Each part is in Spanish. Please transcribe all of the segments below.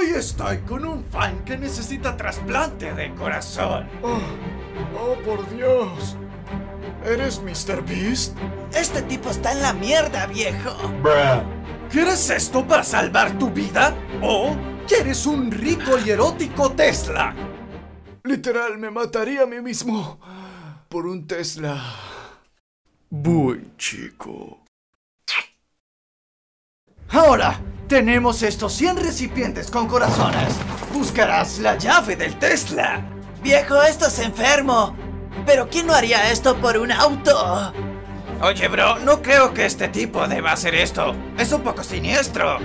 Hoy estoy con un fan que necesita trasplante de corazón. Oh, oh, por Dios. ¿Eres Mr. Beast? Este tipo está en la mierda, viejo. ¿Quieres esto para salvar tu vida? ¿O quieres un rico y erótico Tesla? Literal, me mataría a mí mismo por un Tesla. Voy, chico. Ahora, tenemos estos 100 recipientes con corazones. Buscarás la llave del Tesla. Viejo, esto es enfermo. Pero ¿quién no haría esto por un auto? Oye, bro, no creo que este tipo deba hacer esto. Es un poco siniestro.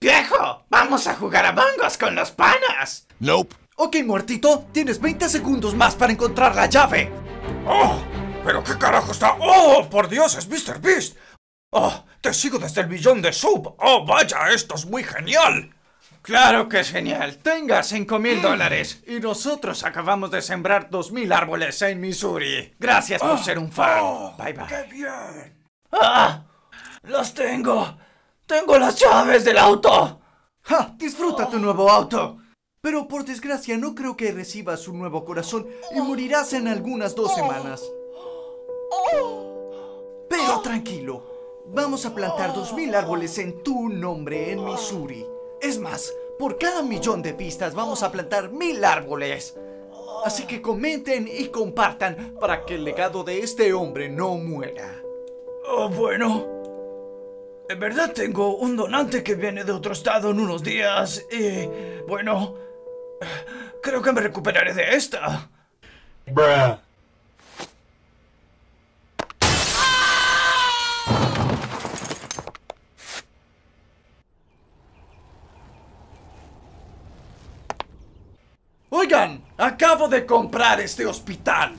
¡Viejo! ¡Vamos a jugar a mangos con los panas! Nope. Ok, muertito, tienes 20 segundos más para encontrar la llave. ¡Oh! ¿Pero qué carajo está? ¡Oh! ¡Por Dios, es Mr. Beast! ¡Oh! ¡Te sigo desde el billón de sub! ¡Oh, vaya! ¡Esto es muy genial! Claro que es genial. Tenga 5 mil dólares. Y nosotros acabamos de sembrar 2 mil árboles en Missouri. Gracias por ser un fan. bye bye. ¡Qué bien! ¡Ah! ¡Los tengo! ¡Tengo las llaves del auto! ¡Ja! Disfruta tu nuevo auto. Pero por desgracia no creo que recibas un nuevo corazón y morirás en algunas dos semanas. Pero tranquilo, vamos a plantar dos mil árboles en tu nombre en Missouri. Es más, por cada millón de vistas vamos a plantar mil árboles. Así que comenten y compartan para que el legado de este hombre no muera. Oh, bueno. En verdad tengo un donante que viene de otro estado en unos días y... Bueno... Creo que me recuperaré de esta. Oigan, acabo de comprar este hospital.